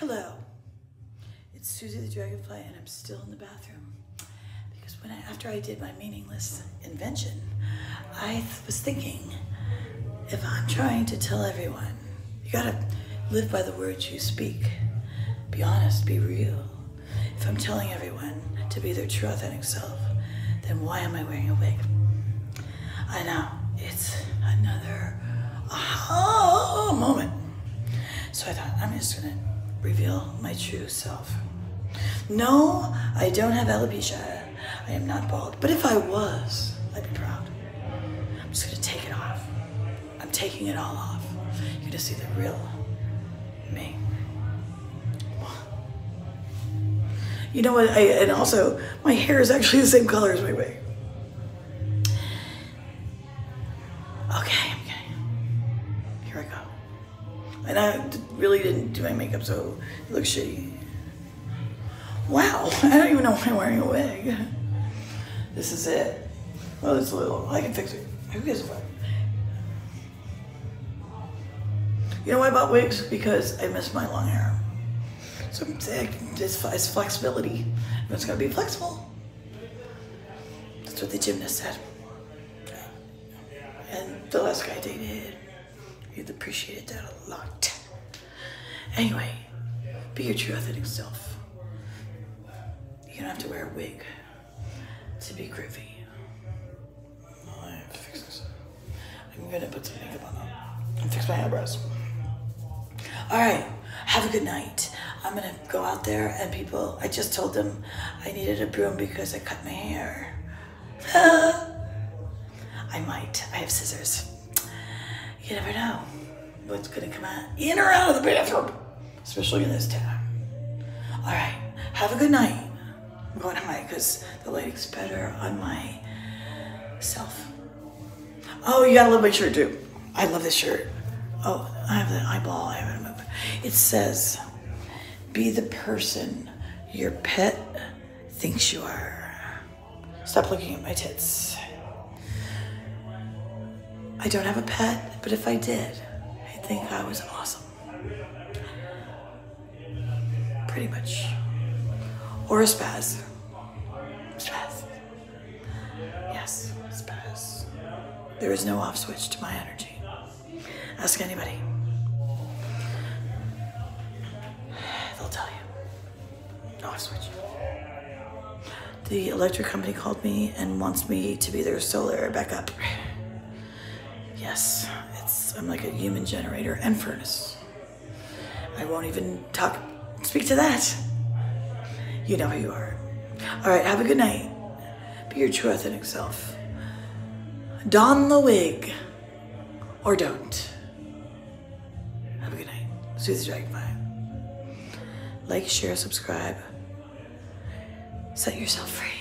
Hello. It's Suzie the Dragonfly, and I'm still in the bathroom because when I, after I did my meaningless invention, I th- was thinking, if I'm trying to tell everyone, you gotta live by the words you speak. Be honest, be real. If I'm telling everyone to be their true authentic self, then why am I wearing a wig? I know it's another aha moment. So I thought I'm just gonna reveal my true self. No, I don't have alopecia. I am not bald. But if I was, I'd be proud. I'm just gonna take it off. I'm taking it all off. You're gonna see the real me. You know what? I, and also, my hair is actually the same color as my wig. Okay, And I really didn't do my makeup, so it looks shitty. Wow, I don't even know why I'm wearing a wig. This is it. Well, it's a little, I can fix it. Who gives a fuck? You know why I bought wigs? Because I miss my long hair. So I'm saying it's, it's flexibility. It's gotta be flexible. That's what the gymnast said. And the last guy dated, he appreciated that a lot. Anyway, be your true authentic self. You don't have to wear a wig to be groovy. Oh, I have to fix this. I'm gonna put some makeup on now and fix my eyebrows. All right, have a good night. I'm gonna go out there and people, I just told them I needed a broom because I cut my hair. I might. I have scissors. You never know what's gonna come out in or out of the bathroom, especially in this town. All right, have a good night. I'm going to hide because the lighting's better on my self. Oh, you gotta love my shirt too. I love this shirt. Oh, I have the eyeball. I haven't moved. It says, "Be the person your pet thinks you are." Stop looking at my tits. I don't have a pet, but if I did, I think I was awesome. Pretty much. Or a spaz. Spaz. Yes, spaz. There is no off switch to my energy. Ask anybody. They'll tell you. Off switch. The electric company called me and wants me to be their solar backup. Yes, it's I'm like a human generator and furnace. I won't even talk speak to that. You know who you are. All right, have a good night. Be your true authentic self. Don the wig. Or don't. Have a good night. Suzie Dragonfly. Like, share, subscribe. Set yourself free.